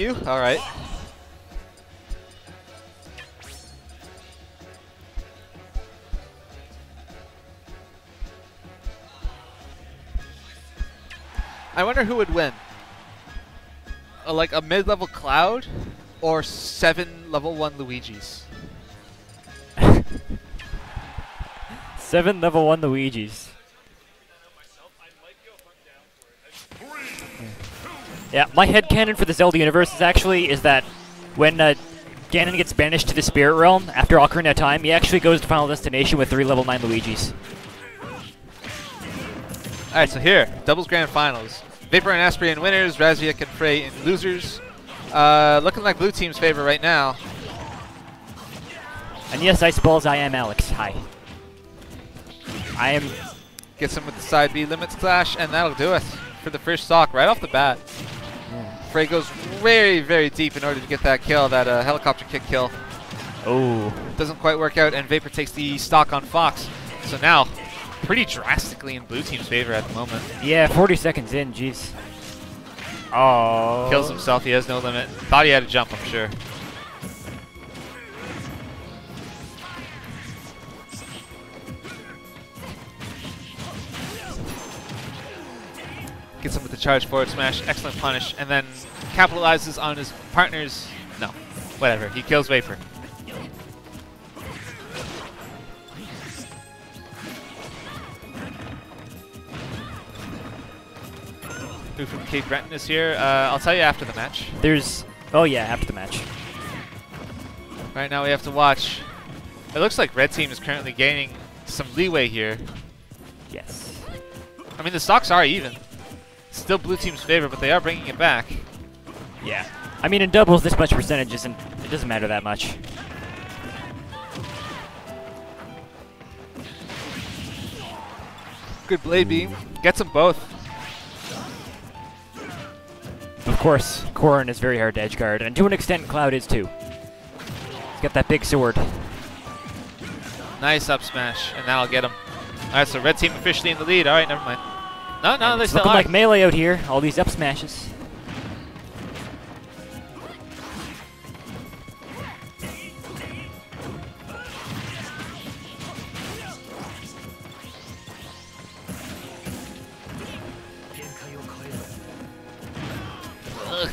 you. All right. I wonder who would win. Uh, like a mid-level Cloud or seven level one Luigi's. Seven level one Luigi's. Yeah, my head headcanon for the Zelda universe is actually is that when uh, Ganon gets banished to the Spirit Realm after Ocarina of Time, he actually goes to Final Destination with three level 9 Luigis. Alright, so here, doubles grand finals. Vapor and Asprey in winners, Raziek and Freye in losers. Uh, looking like blue team's favor right now. And yes, Ice Balls, I am Alex. Hi. I am... Gets him with the side B limits clash, and that'll do it for the first stock right off the bat. Freye goes very, very deep in order to get that kill, that uh, helicopter kick kill. Oh. Doesn't quite work out, and Vapor takes the stock on Fox. So now, pretty drastically in blue team's favor at the moment. Yeah, 40 seconds in, jeez. Oh. Kills himself, he has no limit. Thought he had a jump, I'm sure. Gets him with the charge forward smash, excellent punish, and then capitalizes on his partner's... No, whatever, he kills Vapor. Who from Cape Breton is here? Uh, I'll tell you after the match. There's... Oh yeah, after the match. Right now we have to watch. It looks like red team is currently gaining some leeway here. Yes. I mean, the stocks are even. Still blue team's favor, but they are bringing it back. Yeah. I mean, in doubles, this much percentage isn't... It doesn't matter that much. Good blade beam. Gets them both. Of course, Corrin is very hard to edge guard, and to an extent, Cloud is too. He's got that big sword. Nice up smash, and that'll get him. Alright, so red team officially in the lead. Alright, never mind. No, no, they still looking are. like melee out here. All these up smashes. Ugh.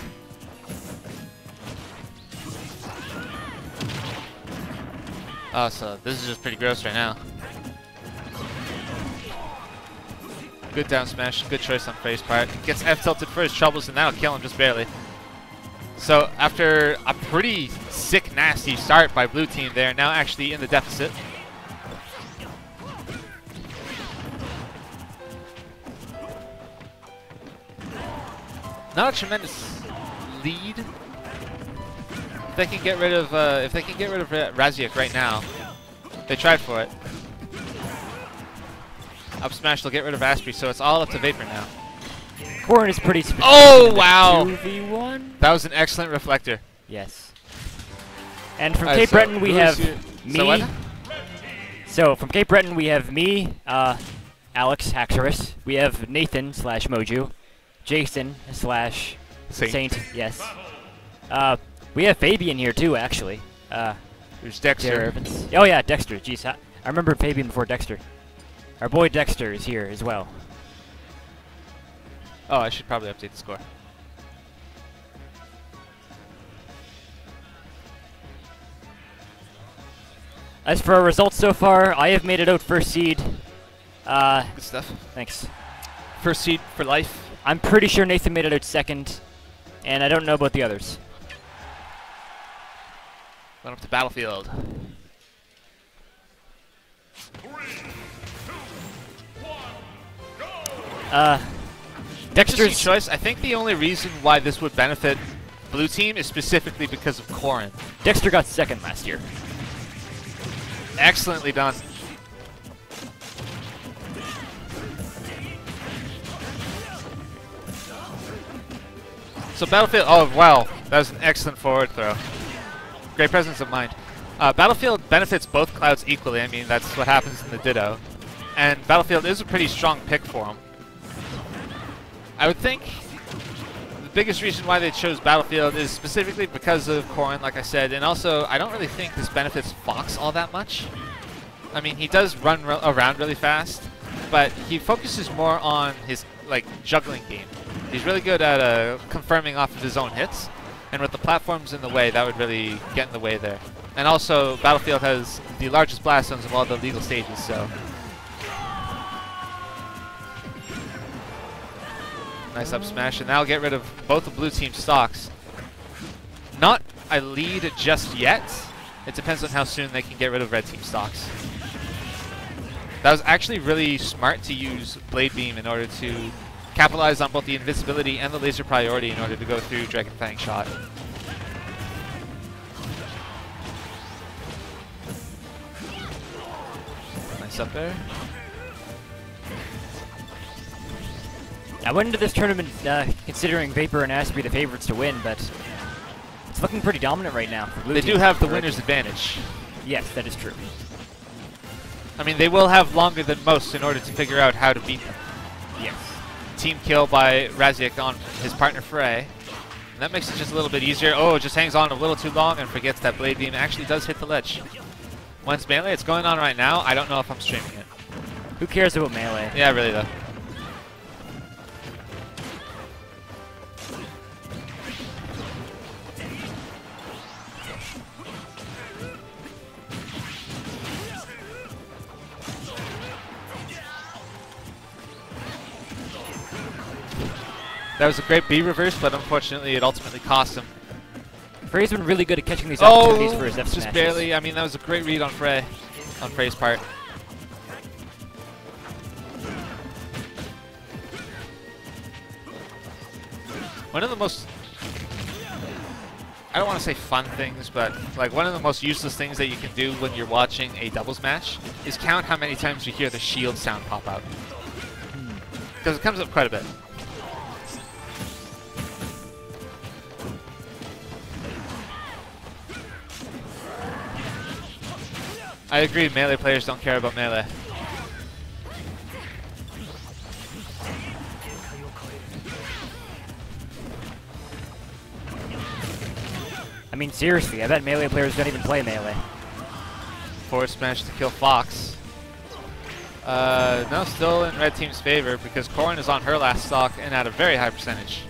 Oh, so this is just pretty gross right now. Good down smash, good choice on Freye's part. Gets F tilted for his troubles, and that'll kill him just barely. So after a pretty sick, nasty start by blue team, they're now actually in the deficit. Not a tremendous lead. If they can get rid of, uh, if they can get rid of Ra- Raziek right now, they tried for it. Up smash, they'll get rid of Asprey, so it's all up to Vapor now. Corrin is pretty Oh, wow. 2v1? That was an excellent reflector. Yes. And from Alright, Cape so Breton, we have your- me. So? So from Cape Breton, we have me, uh, Alex Haxorus. We have Nathan slash Moju, Jason slash Saint. Saint. Yes. Uh, we have Fabian here too, actually. Uh, There's Dexter. Oh yeah, Dexter. Jeez, I, I remember Fabian before Dexter. Our boy Dexter is here as well. Oh, I should probably update the score. As for our results so far, I have made it out first seed. Uh, Good stuff. thanks. First seed for life. I'm pretty sure Nathan made it out second, and I don't know about the others. Going up to Battlefield. Uh, Dexter's choice. I think the only reason why this would benefit blue team is specifically because of Corrin. Dexter got second last year. Excellently done. So Battlefield, oh wow, that was an excellent forward throw. Great presence of mind. Uh, Battlefield benefits both clouds equally. I mean, that's what happens in the Ditto. And Battlefield is a pretty strong pick for him. I would think the biggest reason why they chose Battlefield is specifically because of Corrin, like I said, and also I don't really think this benefits Fox all that much. I mean, he does run around really fast, but he focuses more on his like juggling game. He's really good at uh, confirming off of his own hits, and with the platforms in the way, that would really get in the way there. And also, Battlefield has the largest blast zones of all the legal stages, so Nice up smash, and that'll get rid of both the blue team stocks. Not a lead just yet. It depends on how soon they can get rid of red team stocks. That was actually really smart to use Blade Beam in order to capitalize on both the invisibility and the laser priority in order to go through Dragon Fang shot. Nice up there. I went into this tournament uh, considering Vapor and Asprey the favorites to win, but it's looking pretty dominant right now. they do have the winner's advantage. Yes, that is true. I mean, they will have longer than most in order to figure out how to beat them. Yes. Team kill by Raziek on his partner Freye. And that makes it just a little bit easier. Oh, just hangs on a little too long and forgets that Blade Beam actually does hit the ledge. Once melee, it's going on right now. I don't know if I'm streaming it. Who cares about melee? Yeah, really though. That was a great B reverse, but unfortunately it ultimately cost him. Freye's been really good at catching these opportunities oh, for his F just barely. I mean, that was a great read on Freye, on Freye's part. One of the most, I don't want to say fun things, but like one of the most useless things that you can do when you're watching a doubles match is count how many times you hear the shield sound pop out. Because hmm. it comes up quite a bit. I agree, melee players don't care about melee. I mean, seriously, I bet melee players don't even play melee. Forward smash to kill Fox. Uh, no, still in red team's favor because Corrin is on her last stock and at a very high percentage.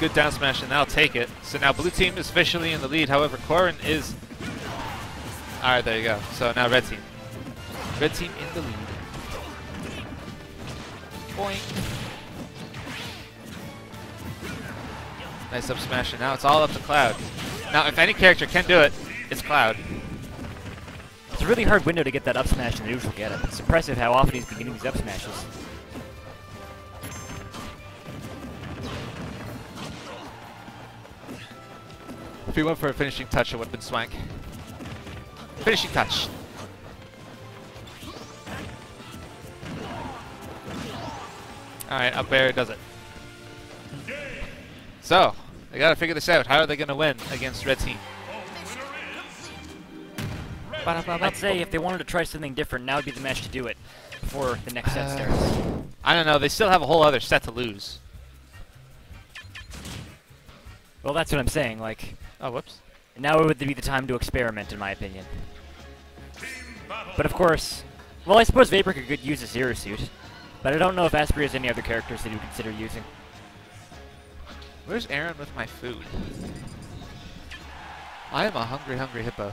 Good down smash, and that'll take it. So now blue team is officially in the lead. However, Corrin is... Alright, there you go. So now red team. Red team in the lead. Boing. Nice up smash, and now it's all up to Cloud. Now, if any character can do it, it's Cloud. It's a really hard window to get that up smash and the neutral get up. It's impressive how often he's been getting these up smashes. If he went for a finishing touch, it would have been swank. Finishing touch. Alright, up air does it. So, they gotta figure this out. How are they gonna win against red team? I'd say if they wanted to try something different, now would be the match to do it before the next set starts. Uh, I don't know. They still have a whole other set to lose. Well, that's what I'm saying. Like, Oh, whoops. Now would be the time to experiment, in my opinion. But of course, well, I suppose Vapor could use a Zero Suit, but I don't know if Asprey has any other characters that he would consider using. Where's Aaron with my food? I am a hungry, hungry hippo.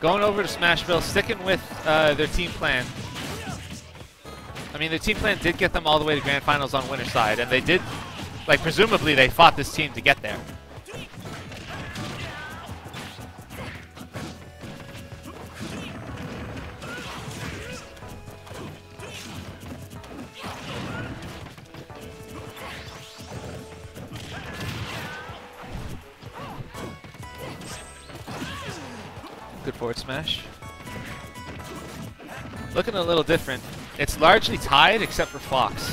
Going over to Smashville, sticking with uh, their team plan. I mean, the team plan did get them all the way to Grand Finals on winner side, and they did, like, presumably they fought this team to get there. Good forward smash. Looking a little different. It's largely tied except for Fox.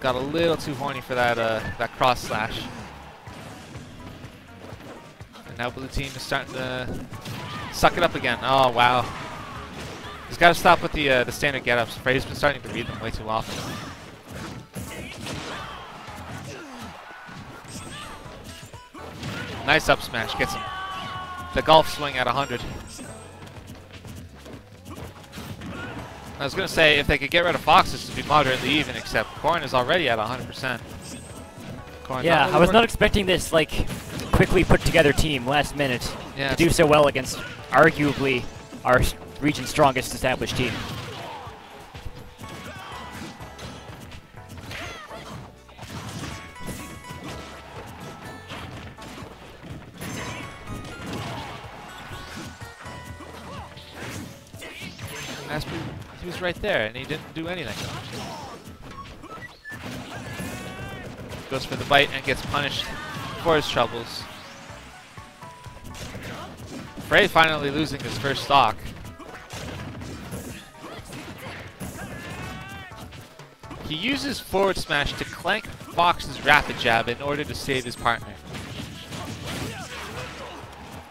got a little too horny for that uh, that cross slash. And now blue team is starting to suck it up again. Oh wow. He's got to stop with the uh, the standard get-ups. Freye's been starting to read them way too often. Nice up smash, gets him. The golf swing at 100. I was going to say, if they could get rid of Fox, this would be moderately even, except Corn is already at 100%. Corrin's Yeah, really I was not expecting this, like, quickly put together team last minute Yeah, to do so well against arguably our region's strongest established team. He was right there, and he didn't do anything. Goes for the bite and gets punished for his troubles. Freye finally losing his first stock. He uses forward smash to clank Fox's rapid jab in order to save his partner.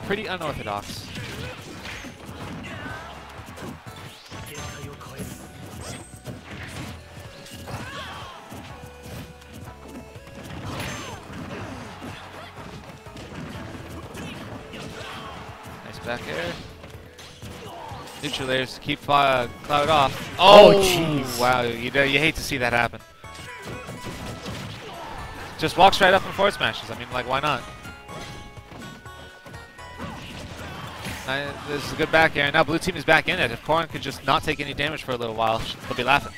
Pretty unorthodox. Nice back air. Neutral layers to keep uh, Cloud off. Oh, Oh, jeez. Wow, you, you hate to see that happen. Just walks right up and forward smashes. I mean, like, why not? This is a good back air. Now blue team is back in it. If Corrin could just not take any damage for a little while, they'll be laughing.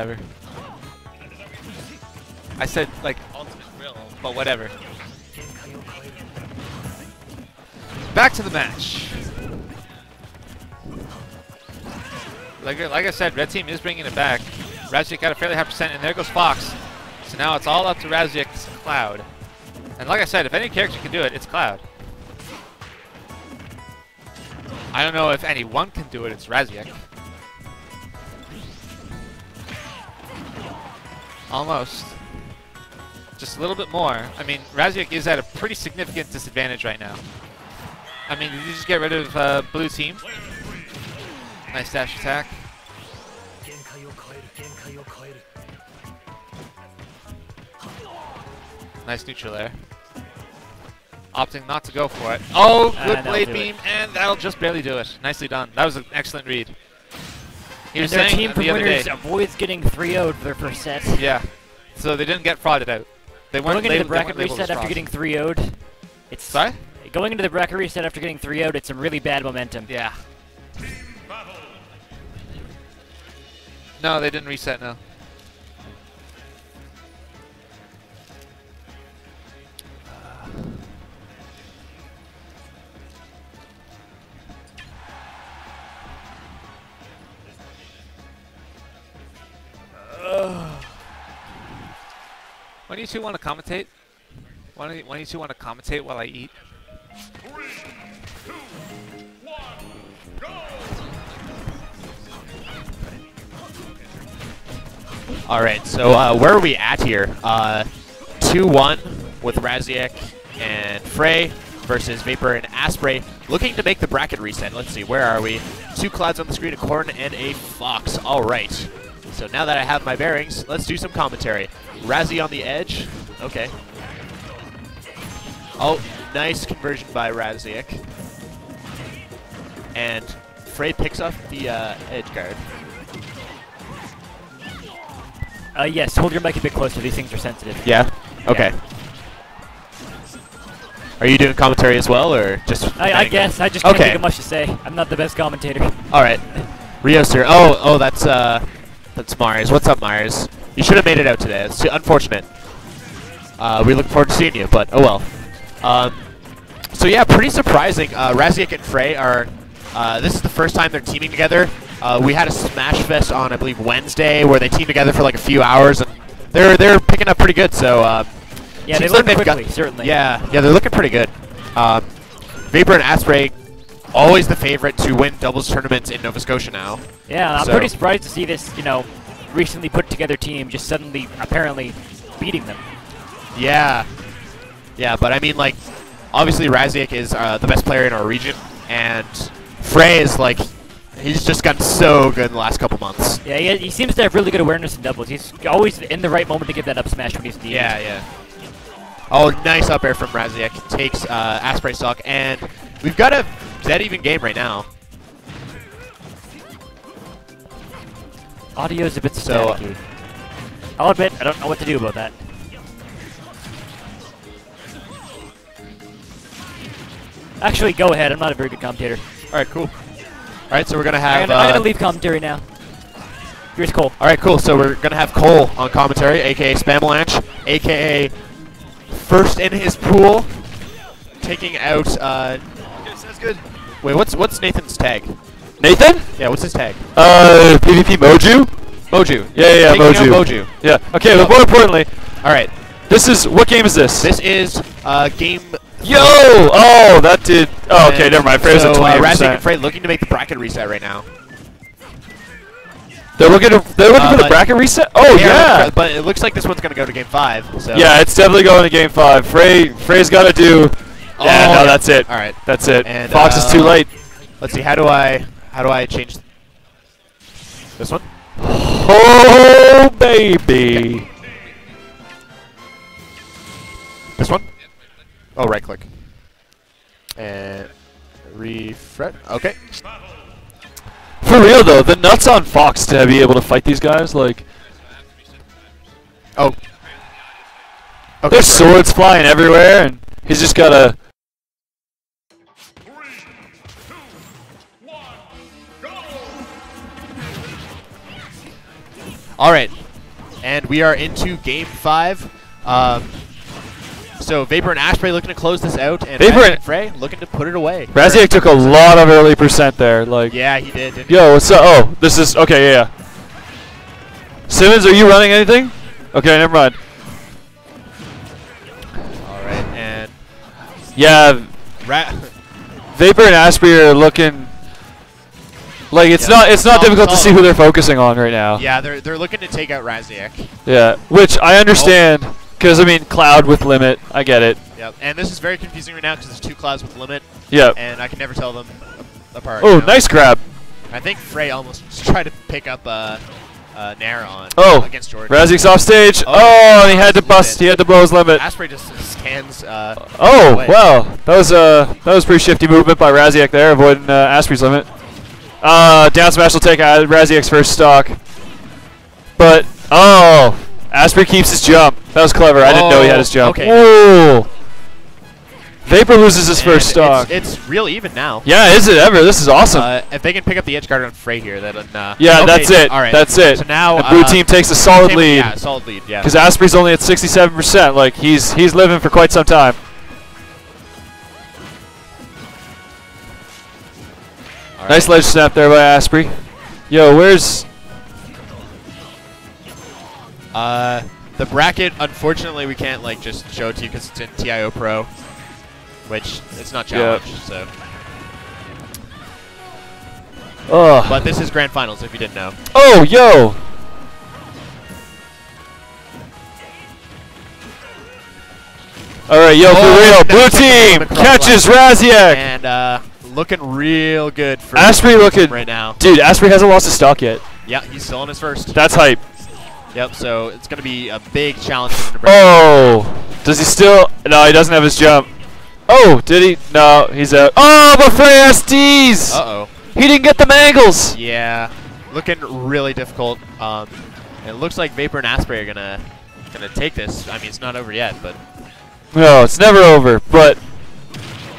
Whatever. I said like ultimate thrill, but whatever. Back to the match. Like, like I said, red team is bringing it back. Raziek got a fairly high percent, and there goes Fox. So now it's all up to Raziek's Cloud. And like I said, if any character can do it, it's Cloud. I don't know if anyone can do it, it's Raziek. Almost. Just a little bit more. I mean, Raziek is at a pretty significant disadvantage right now. I mean, did you just get rid of uh, blue team? Nice dash attack. Nice neutral there. Opting not to go for it. Oh, good that'll blade beam, and that'll just barely do it. Nicely done. That was an excellent read. He And was their saying team from the day, winners avoids getting 3-0'd for their first set. yeah. So they didn't get frauded out. They weren't Going into the bracket reset after getting 3-0'd, it's... Sorry? Going into the bracket reset after getting 3-0'd, it's some really bad momentum. Yeah. No, they didn't reset. No. When do you two want to commentate? When do you, two want to commentate while I eat? All right, so uh, where are we at here? Uh, 2-1 with Raziek and Freye versus Vapor and Asprey, looking to make the bracket reset. Let's see, where are we? Two clouds on the screen, a corn and a fox. All right. So now that I have my bearings, let's do some commentary. Razzie on the edge. Okay. Oh, nice conversion by Raziek. And Freye picks up the uh, edge guard. Uh, yes, hold your mic a bit closer, these things are sensitive. Yeah. Okay. Are you doing commentary as well, or just? I, I guess, I just can't Okay. think of much to say. I'm not the best commentator. All right. Rio sir. Oh, oh, that's uh, that's Mars. What's up, Mars? You should have made it out today. It's too unfortunate. Uh, we look forward to seeing you, but oh well. Um, so yeah, pretty surprising. Uh, Raziek and Freye are. Uh, this is the first time they're teaming together Uh, we had a Smash Fest on, I believe, Wednesday, where they teamed together for like a few hours, and they're they're picking up pretty good. So uh, Yeah, they seems like learn got- quickly, certainly. Yeah, yeah, they're looking pretty good. Um, Vapor and Asprey, always the favorite to win doubles tournaments in Nova Scotia now. Yeah, I'm So- pretty surprised to see this, you know, recently put together team just suddenly apparently beating them. Yeah, yeah, but I mean, like, obviously Raziek is uh, the best player in our region, and Freye is like, he's just gotten so good in the last couple months. Yeah, he, he seems to have really good awareness in doubles. He's always in the right moment to give that up smash when he's needed. Yeah, yeah. Oh, nice up air from Raziek. Takes uh, Asprey stock, and we've got a dead even game right now. Audio's a bit So- staticky. I'll admit, I don't know what to do about that. Actually, go ahead. I'm not a very good commentator. All right, cool. All right, so we're gonna I'm have. gonna, I'm uh, gonna leave commentary now. Here's Cole. All right, cool. So we're gonna have Cole on commentary, aka Spamalanche, aka first in his pool, taking out. Uh, okay, Sounds good. Wait, what's what's Nathan's tag? Nathan? Yeah, what's his tag? Uh, PvP Moju? Moju. Yeah, yeah, yeah, Moju. Moju. Yeah. Okay, but more importantly, All right. this is what game is this? This is uh, game. Yo! Oh, that did. Oh, okay, never mind. Freye's so, at uh, twenty Raziek percent. and Freye looking to make the bracket reset right now. They're looking. To, they're looking Uh, for the bracket reset. Oh yeah. for- but it looks like this one's gonna go to game five. So. Yeah, it's definitely going to game five. Freye, Freye's got to do. Oh, yeah, no, yeah. that's it. All right. That's it. And, Fox is too uh, late. Let's see. How do I? How do I change? This one. Oh baby. This one? Oh, right click. And refresh. Okay. For real though, the nuts on Fox to be able to fight these guys, like Oh. Okay. there's swords flying everywhere, and he's just gotta. All right. And we are into game five. Um, so Vapor and Asprey looking to close this out, and Vapor and- Freye looking to put it away. Raziek took a lot of early percent there, like. Yeah, he did. Didn't? Yo, what's up? Oh, this is okay. Yeah. yeah. Simmons, are you running anything? Okay, never mind. All right. And Yeah, Ra- Vapor and Asprey are looking like it's Yeah. not it's not difficult to see who they're focusing on right now. yeah, they're they're looking to take out Raziek. Yeah, which I understand because I mean Cloud with limit, I get it. Yep. And this is very confusing right now because there's two clouds with limit, Yeah. and I can never tell them apart. Oh, you know? nice grab. I think Freye almost tried to pick up uh, uh, Nair on Oh, against Jordan. Raziek's off stage. Oh, Oh, and he had to limit. bust. He had to blow his limit. Asprey just scans. Uh, Oh, wow. That was uh that was pretty shifty movement by Raziek there, avoiding uh, Asprey's limit. Uh, down smash will take uh, Raziek's first stock. But, oh, Asprey keeps his jump. That was clever. I didn't know he had his Oh, jump. okay. Whoa. Vapor loses his and first stock. It's, it's real even now. yeah, is it ever? This is awesome. Uh, if they can pick up the edge guard on Freye here, then uh, yeah, okay, that's it. All right, That's it. So now the blue uh, team takes a solid team- lead. Yeah, solid lead. Yeah. Because Asprey's only at 67%. Like, he's he's living for quite some time. All Nice right. ledge snap there by Asprey. Yo, where's... Uh, the bracket, unfortunately, we can't like just show it to you because it's in TIO Pro, which it's not challenged. So, Oh, but this is grand finals if you didn't know. oh, yo! All right, yo, Oh, for real, blue team catches. Raziek. And uh, looking real good for Asprey looking, right now. dude. Asprey hasn't lost a stock yet. Yeah, he's still on his first. That's hype. Yep. So it's gonna be a big challenge for him to break. Oh, does he still? No, he doesn't have his jump. Oh, did he? No, he's out. Oh, but Freye SDs. Uh oh. He didn't get the mangles. Yeah, looking really difficult. Um, it looks like Vapor and Asprey are gonna gonna take this. I mean, it's not over yet, but No, it's never over. But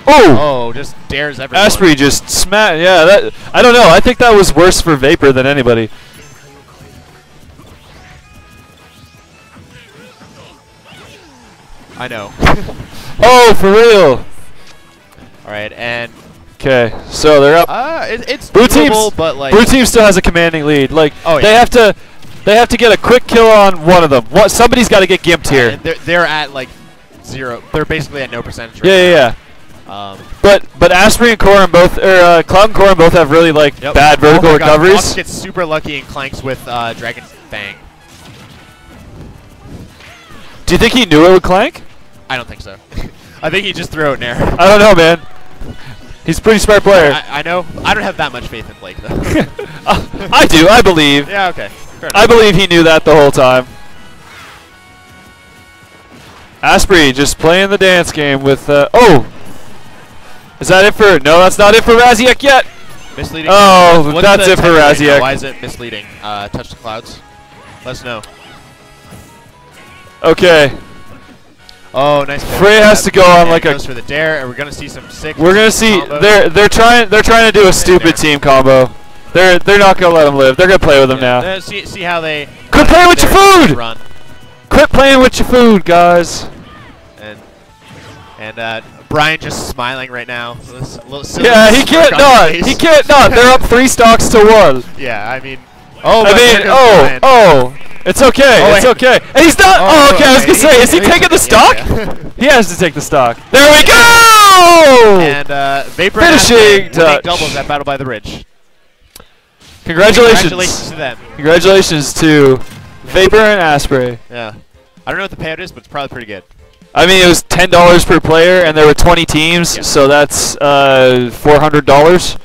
oh, oh, just dares everyone. Asprey just smack. Yeah, that. I don't know. I think that was worse for Vapor than anybody. I know. Oh, for real. All right, and Okay, so they're up. Uh, it, it's Blue doable, but like blue team still has a commanding lead. Like Oh, they have to, they have to get a quick kill on one of them. What somebody's got to get gimped uh, here. they're, they're at like zero. They're basically at no percentage. Right Yeah, yeah, yeah. Um, But but Asprey and Corrin both, or uh, Cloud and Corrin both have really like yep. bad vertical oh my God, Fox gets super lucky and clanks with uh, Dragon Fang. Do you think he knew it would clank? I don't think so. I think he just threw it in air. I don't know, man. He's a pretty smart player. I, I know. I don't have that much faith in Blake though. Uh, I do. I believe. yeah. Okay. I believe he knew that the whole time. Asprey just playing the dance game with. Uh, oh, is that it for? No, that's not it for Raziek yet. Misleading. Oh, What's that's it for right. Why is it misleading? Uh, touch the clouds. Let us know. Okay, Oh, nice. pick. Freye has to go on like a- goes for the dare, and we're gonna see some sick. we're gonna see. combos. They're they're trying they're trying to do a stupid team combo. They're they're not gonna let him live. They're gonna play with him Yeah, now. see, see how they. Quit playing with your food! Run Quit playing with your food, guys. And uh, Brian just smiling right now. Little Yeah, he can't not. He can't not. They're up three stocks to one. Yeah, I mean. Oh, I mean, oh, Brian. oh, it's okay, Oh, it's okay. And he's not. Oh, okay. I was gonna say, is he taking the stock? yeah. He has to take the stock. There we go! and uh, Vapor Finishing and Aspen winning touch. doubles at Battle by the Bridge. Congratulations. Congratulations to them. Congratulations to Vapor and Asprey. Yeah. I don't know what the payout is, but it's probably pretty good. I mean, it was ten dollars per player, and there were twenty teams, Yeah. so that's uh, four hundred dollars.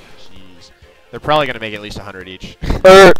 They're probably going to make at least a 100 each. Or